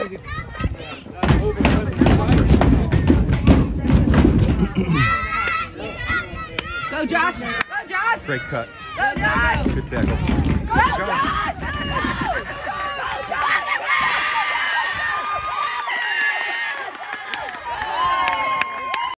Go, Josh. Go, Josh. Great cut. Go, Josh. Good tackle. Go, Josh.